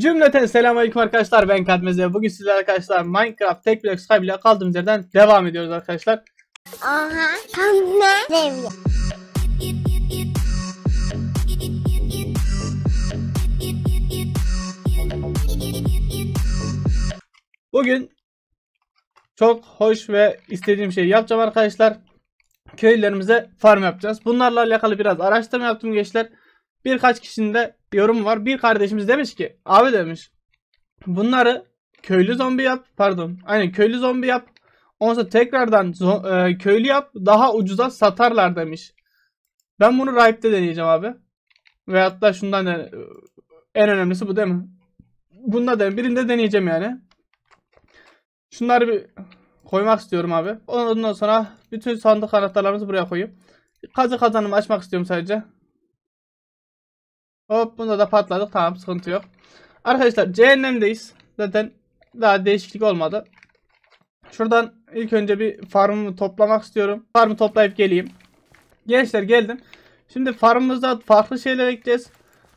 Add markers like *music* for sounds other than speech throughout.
Cümleten selamünaleyküm arkadaşlar ben Kadmeze. Bugün sizlerle arkadaşlar Minecraft Tek Block Sky ile kaldığımız yerden devam ediyoruz arkadaşlar. Ne devre. Bugün çok hoş ve istediğim şeyi yapacağım arkadaşlar. Köylerimize farm yapacağız. Bunlarla alakalı biraz araştırma yaptım gençler. Birkaç kişinin de yorum var. Bir kardeşimiz demiş ki abi demiş bunları köylü zombi yap pardon aynen köylü zombi yap sonra tekrardan e, köylü yap daha ucuza satarlar demiş. Ben bunu Ripe'de deneyeceğim abi. Ve hatta şundan da en önemlisi bu değil mi? Bunda da birinde deneyeceğim yani. Şunları bir koymak istiyorum abi. Ondan sonra bütün sandık anahtarlarımızı buraya koyayım. Kazı kazanımı açmak istiyorum sadece. Hop bunda da patladık. Tamam sıkıntı yok. Arkadaşlar cehennemdeyiz. Zaten daha değişiklik olmadı. Şuradan ilk önce bir farmımı toplamak istiyorum. Farmı toplayıp geleyim. Gençler geldim. Şimdi farmımızda farklı şeyler ekleyeceğiz.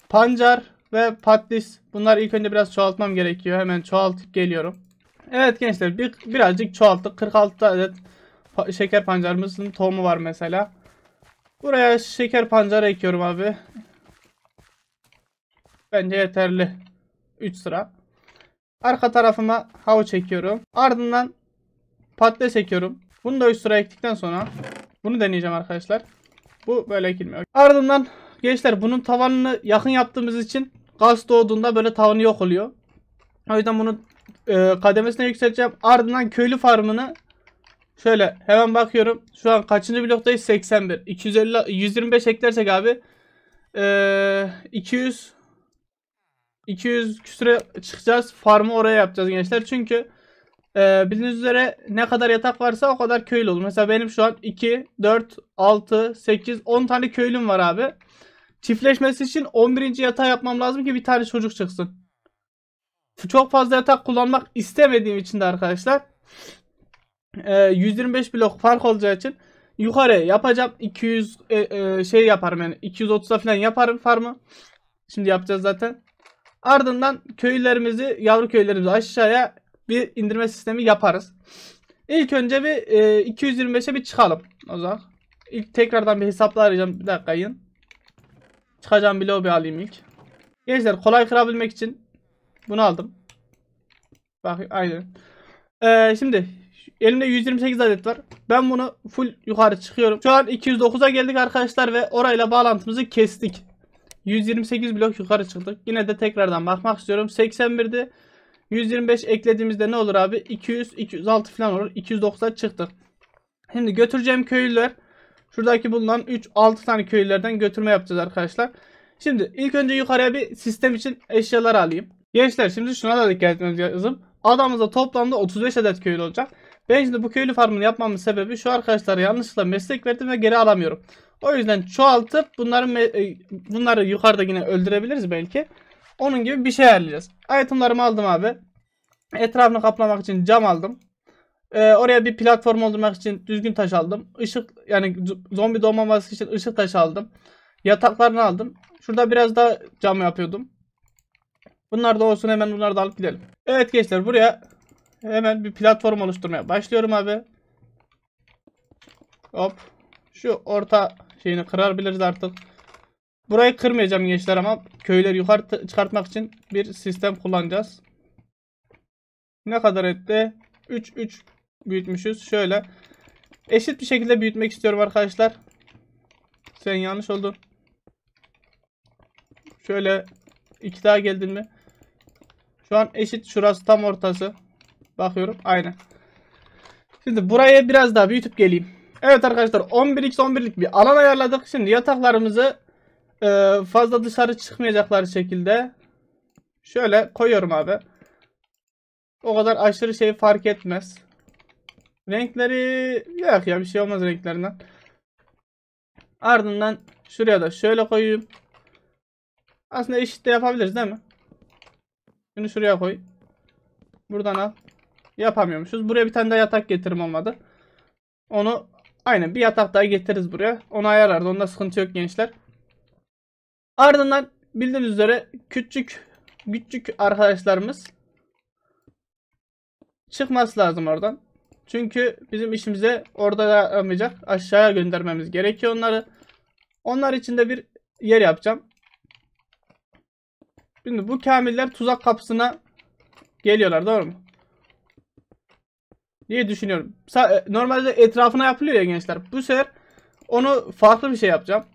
Pancar ve patlis. Bunları ilk önce biraz çoğaltmam gerekiyor. Hemen çoğaltıp geliyorum. Evet gençler bir, birazcık çoğalttık. 46 adet şeker pancarımızın tohumu var mesela. Buraya şeker pancarı ekiyorum abi. Bence yeterli. 3 sıra. Arka tarafıma havuç çekiyorum. Ardından patates ekiyorum. Bunu da 3 sıra ektikten sonra bunu deneyeceğim arkadaşlar. Bu böyle ekilmiyor. Ardından gençler bunun tavanını yakın yaptığımız için gaz doğduğunda böyle tavanı yok oluyor. O yüzden bunu e, kademesine yükselteceğim. Ardından köylü farmını şöyle hemen bakıyorum. Şu an kaçıncı bloktayız? 81. 250 125 eklersek abi e, 200 200 küsüre çıkacağız. Farmı oraya yapacağız gençler. Çünkü e, bildiğiniz üzere ne kadar yatak varsa o kadar köylü olur. Mesela benim şu an 2, 4, 6, 8, 10 tane köylüm var abi. Çiftleşmesi için 11. yatağı yapmam lazım ki bir tane çocuk çıksın. Çok fazla yatak kullanmak istemediğim için de arkadaşlar e, 125 blok fark olacağı için yukarı yapacağım. 200 e, e, şey yaparım yani 230'a falan yaparım farmı. Şimdi yapacağız zaten. Ardından köylerimizi, yavru köylerimizi aşağıya bir indirme sistemi yaparız. İlk önce bir e, 225'e bir çıkalım. O zaman. İlk tekrardan bir hesapla arayacağım. Bir dakika yayın. Çıkacağım bir lobi alayım ilk. Gençler kolay kırabilmek için bunu aldım. Bak aynen. Ee, şimdi elimde 128 adet var. Ben bunu full yukarı çıkıyorum. Şu an 209'a geldik arkadaşlar ve orayla bağlantımızı kestik. 128 blok yukarı çıktık. Yine de tekrardan bakmak istiyorum. 81'de 125 eklediğimizde ne olur abi? 200, 206 falan olur. 290'a çıktık. Şimdi götüreceğim köylüler. Şuradaki bulunan 3, 6 tane köylülerden götürme yapacağız arkadaşlar. Şimdi ilk önce yukarıya bir sistem için eşyalar alayım. Gençler şimdi şuna da dikkat etmeniz lazım. Adamımızda toplamda 35 adet köylü olacak. Ben şimdi bu köylü farmını yapmamın sebebi şu arkadaşlara yanlışlıkla meslek verdim ve geri alamıyorum. O yüzden çoğaltıp bunları e, bunları yukarıda yine öldürebiliriz belki. Onun gibi bir şey ayarlayacağız. Itemlarımı aldım abi. Etrafını kaplamak için cam aldım. Ee, oraya bir platform oldurmak için düzgün taş aldım. Işık yani zombi doğmaması için ışık taşı aldım. Yataklarını aldım. Şurada biraz da cam yapıyordum. Bunlar da olsun hemen bunları da alıp gidelim. Evet gençler buraya hemen bir platform oluşturmaya başlıyorum abi. Hop. Şu orta şeyini kırabiliriz artık. Burayı kırmayacağım gençler ama köyleri yukarı çıkartmak için bir sistem kullanacağız. Ne kadar etti? 3 3 büyütmüşüz. Şöyle eşit bir şekilde büyütmek istiyorum arkadaşlar. Sen yanlış oldun. Şöyle iki daha geldin mi? Şu an eşit şurası tam ortası. Bakıyorum aynen. Şimdi buraya biraz daha büyütüp geleyim. Evet arkadaşlar 11x 11'lik bir alan ayarladık. Şimdi yataklarımızı e, fazla dışarı çıkmayacakları şekilde şöyle koyuyorum abi. O kadar aşırı şey fark etmez. Renkleri yok ya bir şey olmaz renklerinden. Ardından şuraya da şöyle koyayım. Aslında eşit de yapabiliriz değil mi? Şunu şuraya koy. Buradan al. Yapamıyormuşuz. Buraya bir tane daha yatak getirim olmadı. Onu aynen bir yatak daha getiririz buraya. Onu ayarlarız. Onda sıkıntı yok gençler. Ardından bildiğiniz üzere küçük küçük arkadaşlarımız çıkması lazım oradan. Çünkü bizim işimize orada yaramayacak. Aşağıya göndermemiz gerekiyor onları. Onlar için de bir yer yapacağım. Şimdi bu kamiller tuzak kapısına geliyorlar doğru mu? Diye düşünüyorum. E, Normalde etrafına yapılıyor ya gençler. Bu sefer onu farklı bir şey yapacağım.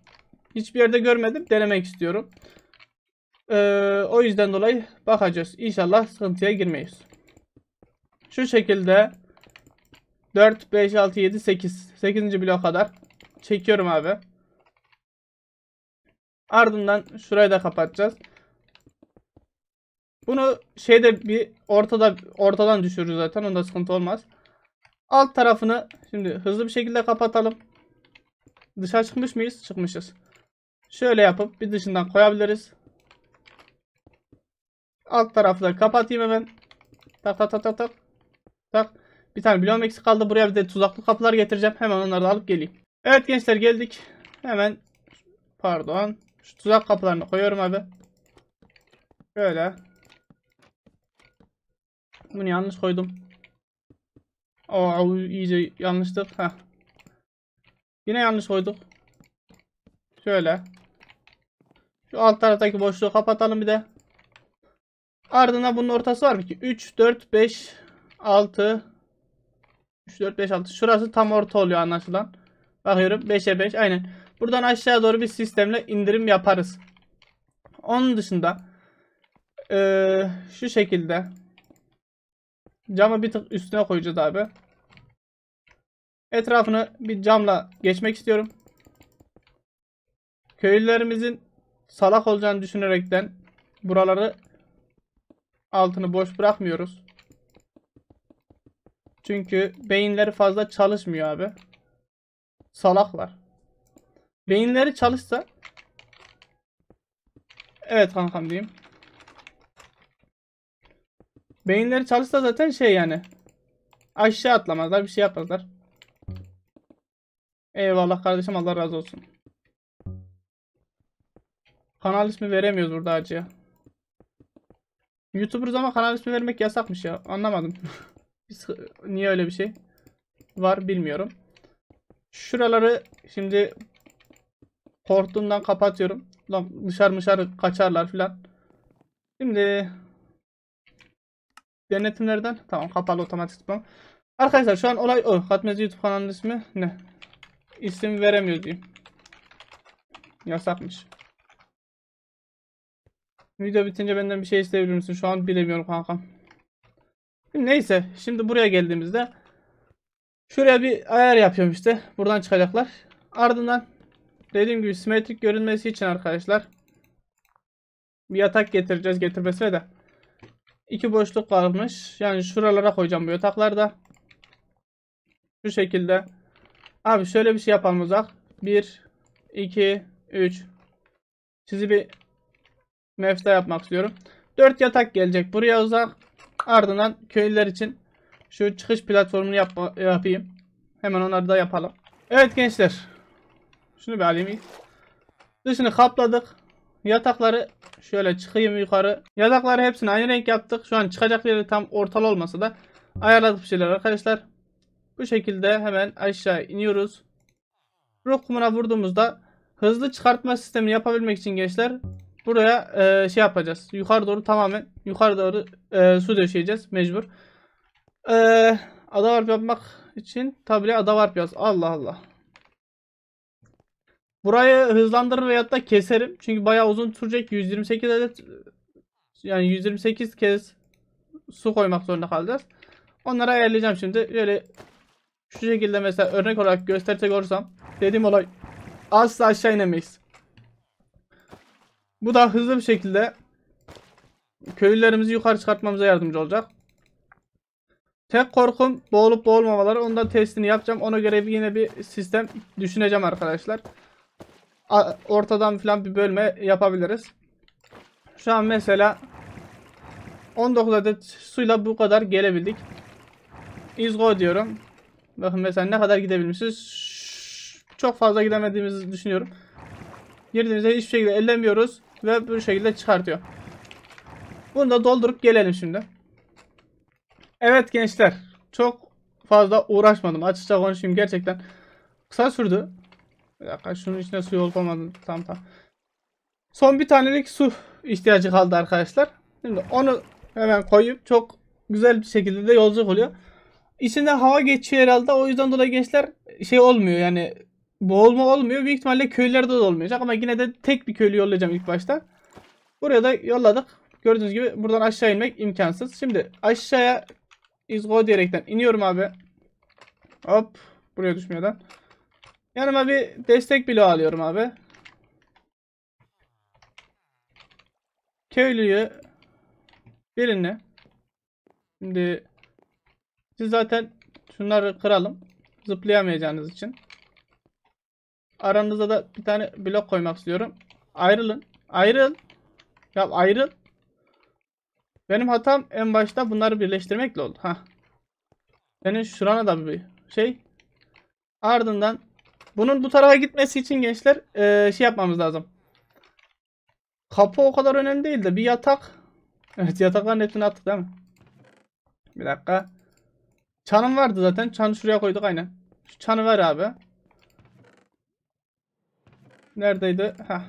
Hiçbir yerde görmedim. Denemek istiyorum. Ee, o yüzden dolayı bakacağız. İnşallah sıkıntıya girmeyiz. Şu şekilde 4, 5, 6, 7, 8. 8. bloğa kadar çekiyorum abi. Ardından şurayı da kapatacağız. Bunu şeyde bir ortada ortadan düşürürüz zaten. Onda sıkıntı olmaz. Alt tarafını şimdi hızlı bir şekilde kapatalım. Dışarı çıkmış mıyız? Çıkmışız. Şöyle yapıp bir dışından koyabiliriz. Alt tarafı da kapatayım hemen. Tak tak tak tak tak. Tak. Bir tane bloğum eksik kaldı. Buraya bir de tuzaklı kapılar getireceğim. Hemen onları da alıp geleyim. Evet gençler geldik. Hemen pardon. Şu tuzak kapılarını koyuyorum abi. Böyle. Bunu yanlış koydum. Oo iyice yanlıştık. Heh. Yine yanlış koyduk. Şöyle. Şu alt taraftaki boşluğu kapatalım bir de. Ardından bunun ortası var mı ki? 3, 4, 5, 6 3, 4, 5, 6. Şurası tam orta oluyor anlaşılan. Bakıyorum 5'e 5. Aynen. Buradan aşağı doğru bir sistemle indirim yaparız. Onun dışında eee, şu şekilde camı bir tık üstüne koyacağız abi. Etrafını bir camla geçmek istiyorum. Köylülerimizin salak olacağını düşünerekten buraları altını boş bırakmıyoruz. Çünkü beyinleri fazla çalışmıyor abi. Salaklar. Beyinleri çalışsa Evet kankam diyeyim. Beyinleri çalışsa zaten şey yani. Aşağı atlamazlar bir şey yapmazlar. Eyvallah kardeşim Allah razı olsun. Kanal ismi veremiyoruz burada acıya. YouTuber'ız ama kanal ismi vermek yasakmış ya. Anlamadım. *laughs* Niye öyle bir şey var bilmiyorum. Şuraları şimdi korktuğumdan kapatıyorum. Lan dışarı dışarı kaçarlar filan. Şimdi denetimlerden tamam kapalı otomatik spam. Arkadaşlar şu an olay o. Katmez YouTube kanalının ismi ne? İsim veremiyor diyeyim. Yasakmış. Video bitince benden bir şey isteyebilir misin? Şu an bilemiyorum kankam. Neyse. Şimdi buraya geldiğimizde şuraya bir ayar yapıyorum işte. Buradan çıkacaklar. Ardından dediğim gibi simetrik görünmesi için arkadaşlar bir yatak getireceğiz. Getirmesine de iki boşluk kalmış. Yani şuralara koyacağım bu yatakları da. Şu şekilde. Abi şöyle bir şey yapalım uzak. 1 2 3 Sizi bir mefta yapmak istiyorum. 4 yatak gelecek buraya uzak. Ardından köylüler için şu çıkış platformunu yapma, yapayım. Hemen onları da yapalım. Evet gençler. Şunu bir alayım. Dışını kapladık. Yatakları şöyle çıkayım yukarı. Yatakları hepsini aynı renk yaptık. Şu an çıkacak yeri tam ortalı olmasa da ayarladık bir şeyler arkadaşlar. Bu şekilde hemen aşağı iniyoruz. Ruh kumuna vurduğumuzda hızlı çıkartma sistemini yapabilmek için gençler buraya e, şey yapacağız. Yukarı doğru tamamen yukarı doğru e, su döşeyeceğiz mecbur. E, ada varp yapmak için tabi ada varp yaz. Allah Allah. Burayı hızlandırır veyahut da keserim. Çünkü bayağı uzun sürecek. 128 adet yani 128 kez su koymak zorunda kalacağız. Onları ayarlayacağım şimdi. Şöyle şu şekilde mesela örnek olarak gösterecek olursam dediğim olay asla aşağı inemeyiz. Bu da hızlı bir şekilde köylülerimizi yukarı çıkartmamıza yardımcı olacak. Tek korkum boğulup boğulmamaları. Ondan testini yapacağım. Ona göre yine bir sistem düşüneceğim arkadaşlar. Ortadan falan bir bölme yapabiliriz. Şu an mesela 19 adet suyla bu kadar gelebildik. Is go diyorum. Bakın mesela ne kadar gidebilmişiz. Çok fazla gidemediğimizi düşünüyorum. Girdiğimizde hiçbir şekilde ellemiyoruz ve bu şekilde çıkartıyor. Bunu da doldurup gelelim şimdi. Evet gençler. Çok fazla uğraşmadım. Açıkça konuşayım gerçekten. Kısa sürdü. Bir dakika şunun içine su olup olmadı. Tamam tamam. Son bir tanelik su ihtiyacı kaldı arkadaşlar. Şimdi onu hemen koyup çok güzel bir şekilde de yolculuk oluyor. İçinde hava geçiyor herhalde. O yüzden dolayı gençler şey olmuyor yani boğulma olmuyor. Büyük ihtimalle köylerde de olmayacak ama yine de tek bir köylü yollayacağım ilk başta. Buraya da yolladık. Gördüğünüz gibi buradan aşağı inmek imkansız. Şimdi aşağıya izgo diyerekten iniyorum abi. Hop. Buraya düşmeden. Yanıma bir destek bloğu alıyorum abi. Köylüyü birini. Şimdi siz zaten şunları kıralım. Zıplayamayacağınız için. Aranızda da bir tane blok koymak istiyorum. Ayrılın. Ayrıl. Ya ayrıl. Benim hatam en başta bunları birleştirmekle oldu. Ha. Senin şurana da bir şey. Ardından bunun bu tarafa gitmesi için gençler eee, şey yapmamız lazım. Kapı o kadar önemli değil de bir yatak. *laughs* Evet yatakların hepsini attık değil mi? Bir dakika. Çanım vardı zaten. Çanı şuraya koyduk aynen. Şu çanı ver abi. Neredeydi? Hah.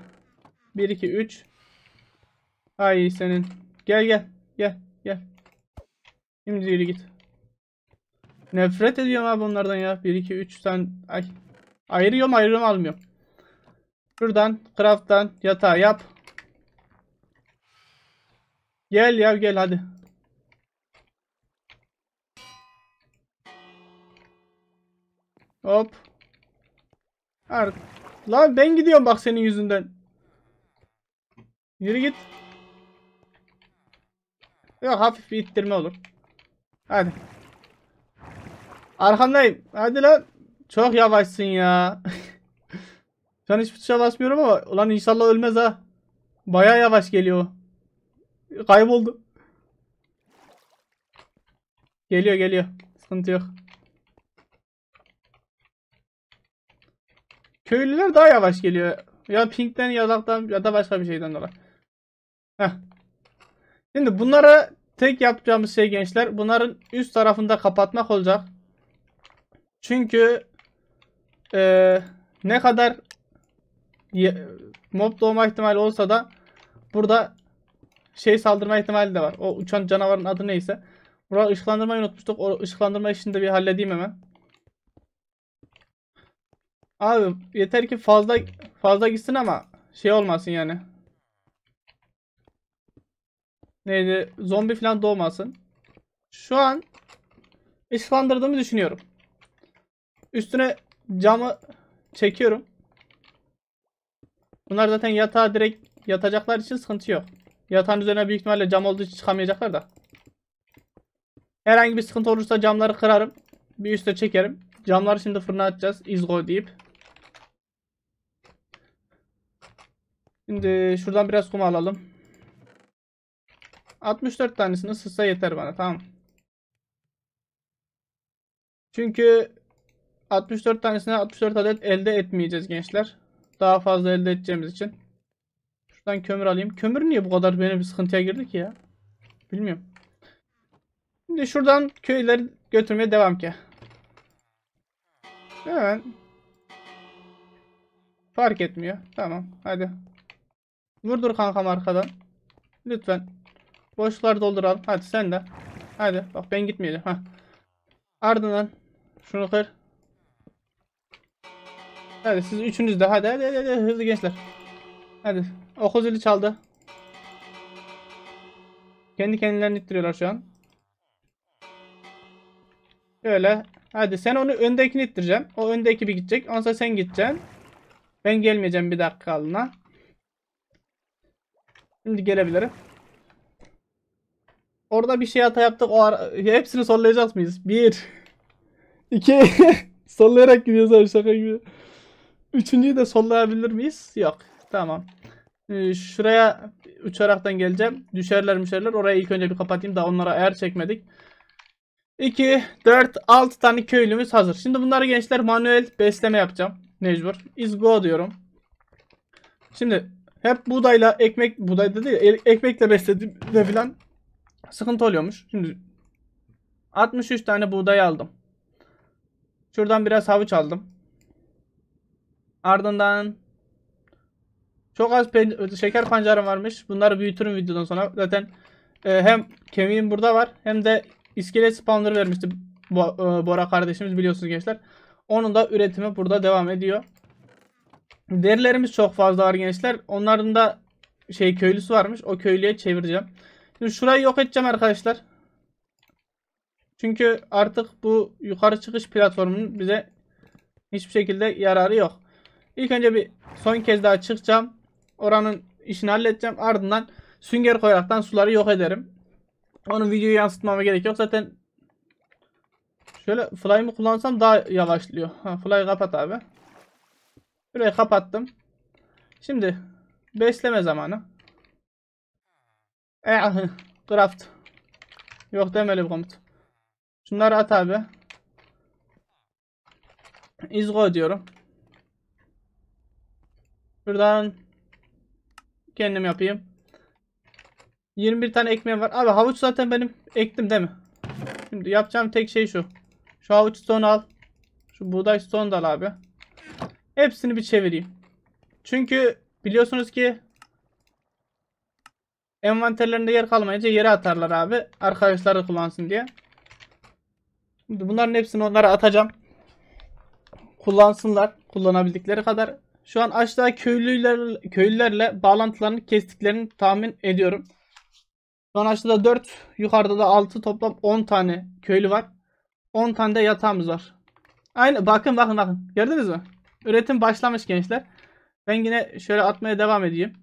1 2 3. Ay senin. Gel gel. Gel gel. Şimdi yürü git. Nefret ediyorum abi bunlardan ya. 1 2 3 sen ay. Ayırıyorum ayırıyorum almıyorum. Şuradan craft'tan yatağı yap. Gel ya gel hadi. Hop. Ar Lan ben gidiyorum bak senin yüzünden. Yürü git. Yok hafif bir ittirme olur. Hadi. Arkandayım. Hadi lan. Çok yavaşsın ya. *laughs* Şu an hiçbir tuşa basmıyorum ama ulan inşallah ölmez ha. Baya yavaş geliyor. Kayboldu. Geliyor geliyor. Sıkıntı yok. Köylüler daha yavaş geliyor. Ya pinkten ya da, ya da başka bir şeyden dolayı. Heh. Şimdi bunlara tek yapacağımız şey gençler bunların üst tarafında kapatmak olacak. Çünkü eee, ne kadar mob doğma ihtimali olsa da burada şey saldırma ihtimali de var. O uçan canavarın adı neyse. Burada ışıklandırmayı unutmuştuk. O ışıklandırma işini de bir halledeyim hemen. Abi yeter ki fazla fazla gitsin ama şey olmasın yani. Neydi? Zombi falan doğmasın. Şu an ışıklandırdığımı düşünüyorum. Üstüne camı çekiyorum. Bunlar zaten yatağa direkt yatacaklar için sıkıntı yok. Yatağın üzerine büyük ihtimalle cam olduğu için çıkamayacaklar da. Herhangi bir sıkıntı olursa camları kırarım. Bir üste çekerim. Camları şimdi fırına atacağız. Izgo deyip. Şimdi şuradan biraz kum alalım. 64 tanesini ısıtsa yeter bana tamam. Çünkü 64 tanesine 64 adet elde etmeyeceğiz gençler. Daha fazla elde edeceğimiz için. Şuradan kömür alayım. Kömür niye bu kadar benim bir sıkıntıya girdi ki ya? Bilmiyorum. Şimdi şuradan köyleri götürmeye devam ki. Hemen. Fark etmiyor. Tamam. Hadi. Vurdur kankam arkadan. Lütfen. Boşlukları dolduralım. Hadi sen de. Hadi. Bak ben gitmeyeceğim. Hah. Ardından şunu kır. Hadi siz üçünüz de. Hadi hadi hadi, hadi. hızlı gençler. Hadi. Okul zili çaldı. Kendi kendilerini ittiriyorlar şu an. Şöyle. Hadi sen onu öndekini ittireceksin. O öndeki bir gidecek. Ondan sen gideceksin. Ben gelmeyeceğim bir dakika alına. Şimdi gelebilirim. Orada bir şey hata yaptık. O ara... Hepsini sollayacak mıyız? Bir. iki. *laughs* Sollayarak gidiyoruz abi şaka gibi. Üçüncüyü de sollayabilir miyiz? Yok. Tamam. Ee, şuraya uçaraktan geleceğim. Düşerler müşerler. Orayı ilk önce bir kapatayım. Daha onlara ayar çekmedik. 2, 4, 6 tane köylümüz hazır. Şimdi bunları gençler manuel besleme yapacağım. Mecbur. Is go diyorum. Şimdi hep buğdayla ekmek buğdayda değil e- ekmekle beslediğimde falan sıkıntı oluyormuş. Şimdi 63 tane buğday aldım. Şuradan biraz havuç aldım. Ardından çok az şeker pancarım varmış. Bunları büyütürüm videodan sonra. Zaten e, hem kemiğim burada var hem de iskelet spawner vermişti Bo- e, Bora kardeşimiz biliyorsunuz gençler. Onun da üretimi burada devam ediyor. Derilerimiz çok fazla var gençler. Onların da şey köylüsü varmış. O köylüye çevireceğim. Şimdi şurayı yok edeceğim arkadaşlar. Çünkü artık bu yukarı çıkış platformunun bize hiçbir şekilde yararı yok. İlk önce bir son kez daha çıkacağım. Oranın işini halledeceğim. Ardından sünger koyaraktan suları yok ederim. Onun videoyu yansıtmama gerek yok. Zaten şöyle fly'ımı kullansam daha yavaşlıyor. Ha, fly kapat abi. Burayı kapattım. Şimdi besleme zamanı. Eh, craft. Yok demeli bir komut. Şunları at abi. Izgo diyorum. Buradan kendim yapayım. 21 tane ekmeğim var. Abi havuç zaten benim ektim değil mi? Şimdi yapacağım tek şey şu. Şu havuç stone al. Şu buğday stone da al abi. Hepsini bir çevireyim. Çünkü biliyorsunuz ki envanterlerinde yer kalmayınca yere atarlar abi. Arkadaşları kullansın diye. Şimdi bunların hepsini onlara atacağım. Kullansınlar. Kullanabildikleri kadar. Şu an aşağı köylüler, köylülerle bağlantılarını kestiklerini tahmin ediyorum. Şu an aşağıda 4, yukarıda da 6 toplam 10 tane köylü var. 10 tane de yatağımız var. Aynı bakın bakın bakın. Gördünüz mü? Üretim başlamış gençler. Ben yine şöyle atmaya devam edeyim.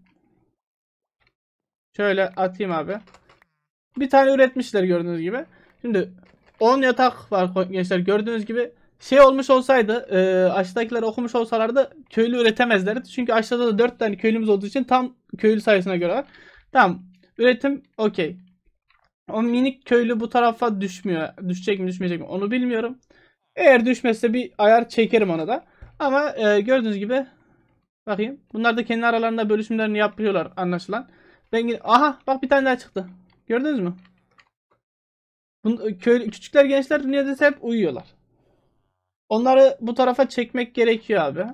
Şöyle atayım abi. Bir tane üretmişler gördüğünüz gibi. Şimdi 10 yatak var gençler gördüğünüz gibi. Şey olmuş olsaydı e, aşağıdakiler okumuş olsalardı köylü üretemezlerdi. Çünkü aşağıda da 4 tane köylümüz olduğu için tam köylü sayısına göre var. Tamam. Üretim okey. O minik köylü bu tarafa düşmüyor. Düşecek mi düşmeyecek mi onu bilmiyorum. Eğer düşmezse bir ayar çekerim ona da. Ama e, gördüğünüz gibi bakayım. Bunlar da kendi aralarında bölüşümlerini yapıyorlar anlaşılan. Ben aha bak bir tane daha çıktı. Gördünüz mü? Bun, köy, küçükler gençler neredeyse hep uyuyorlar. Onları bu tarafa çekmek gerekiyor abi.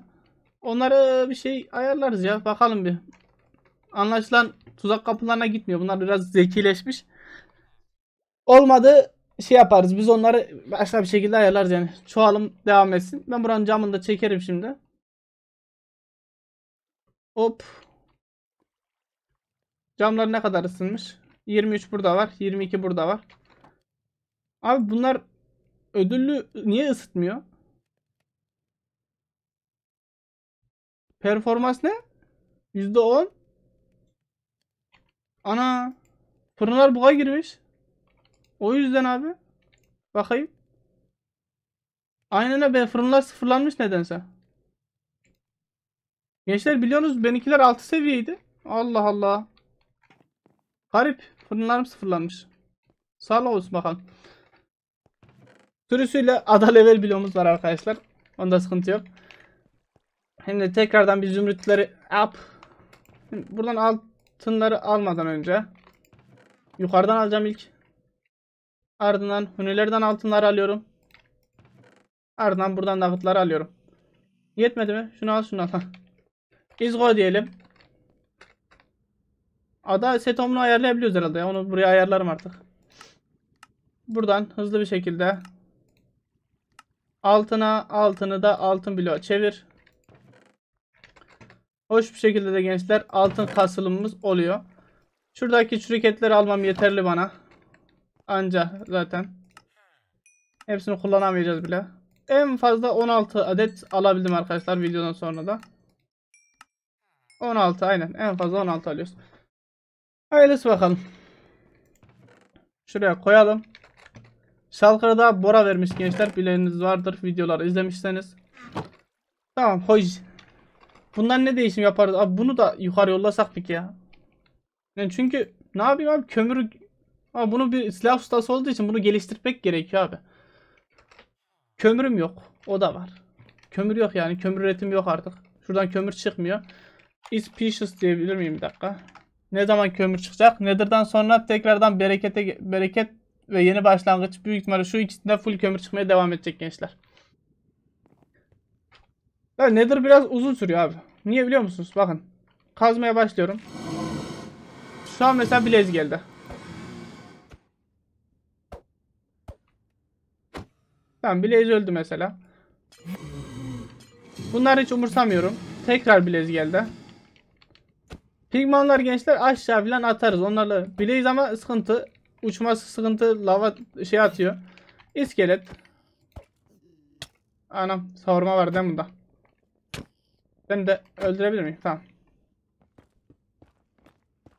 Onları bir şey ayarlarız ya. Bakalım bir. Anlaşılan tuzak kapılarına gitmiyor. Bunlar biraz zekileşmiş. Olmadı şey yaparız. Biz onları başka bir şekilde ayarlarız yani. Çoğalım devam etsin. Ben buranın camını da çekerim şimdi. Hop. Camlar ne kadar ısınmış? 23 burada var. 22 burada var. Abi bunlar ödüllü niye ısıtmıyor? Performans ne? %10. Ana. Fırınlar buga girmiş. O yüzden abi. Bakayım. Aynen öyle. Fırınlar sıfırlanmış nedense. Gençler biliyorsunuz benimkiler 6 seviyeydi. Allah Allah. Garip. Fırınlarım sıfırlanmış. Sağ olsun bakalım. Sürüsüyle ada level bloğumuz var arkadaşlar. Onda sıkıntı yok. Şimdi tekrardan bir zümrütleri up. Şimdi buradan altınları almadan önce yukarıdan alacağım ilk. Ardından hünelerden altınları alıyorum. Ardından buradan nakıtları alıyorum. Yetmedi mi? Şunu al şunu al. Izgo diyelim. Ada setomunu ayarlayabiliyoruz herhalde. ya. Onu buraya ayarlarım artık. Buradan hızlı bir şekilde altına altını da altın bloğu çevir. Hoş bir şekilde de gençler altın kasılımımız oluyor. Şuradaki çürüketleri almam yeterli bana. Anca zaten. Hepsini kullanamayacağız bile. En fazla 16 adet alabildim arkadaşlar videodan sonra da. 16 aynen. En fazla 16 alıyoruz. Hayırlısı bakalım. Şuraya koyalım. Şalkırda Bora vermiş gençler. Bileniniz vardır. Videoları izlemişseniz. Tamam hoş. Bundan ne değişim yaparız? Abi bunu da yukarı yollasak peki ya. Yani çünkü ne yapayım abi kömür Ama bunu bir silah ustası olduğu için bunu geliştirmek gerekiyor abi. Kömürüm yok. O da var. Kömür yok yani. Kömür üretimi yok artık. Şuradan kömür çıkmıyor. Ispicious diyebilir miyim bir dakika. Ne zaman kömür çıkacak? Nether'dan sonra tekrardan berekete bereket ve yeni başlangıç büyük ihtimalle şu ikisinde full kömür çıkmaya devam edecek gençler. Ya Nether biraz uzun sürüyor abi. Niye biliyor musunuz? Bakın. Kazmaya başlıyorum. Şu an mesela Blaze geldi. Tamam Blaze öldü mesela. Bunları hiç umursamıyorum. Tekrar Blaze geldi. Pigmanlar gençler aşağı falan atarız. Onlarla Blaze ama sıkıntı. Uçması sıkıntı. Lava şey atıyor. İskelet. Anam savurma var değil mi bunda? Ben de öldürebilir miyim? Tamam.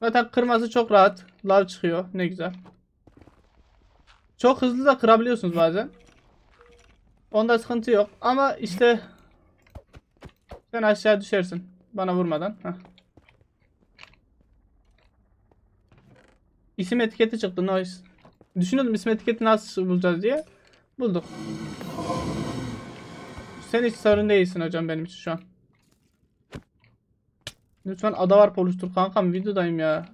Zaten kırması çok rahat. Lav çıkıyor. Ne güzel. Çok hızlı da kırabiliyorsunuz bazen. Onda sıkıntı yok. Ama işte sen aşağı düşersin. Bana vurmadan. Heh. İsim etiketi çıktı. Nice. Düşünüyordum isim etiketi nasıl bulacağız diye. Bulduk. Sen hiç sorun değilsin hocam benim için şu an. Lütfen ada var oluştur kankam videodayım ya.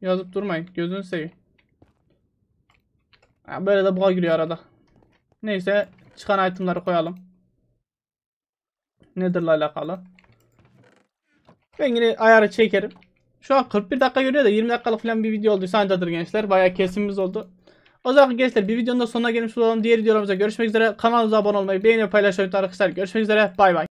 Yazıp durmayın. Gözünü seveyim. Böyle de buga giriyor arada. Neyse çıkan itemları koyalım. Nether'la alakalı. Ben yine ayarı çekerim. Şu an 41 dakika görüyor da 20 dakikalık falan bir video olduysa ancadır gençler. Bayağı kesimimiz oldu. O zaman gençler bir videonun da sonuna gelmiş olalım. Diğer videolarımıza görüşmek üzere. Kanalımıza abone olmayı, beğeni ve paylaşmayı unutmayın arkadaşlar. Görüşmek üzere. Bay bay.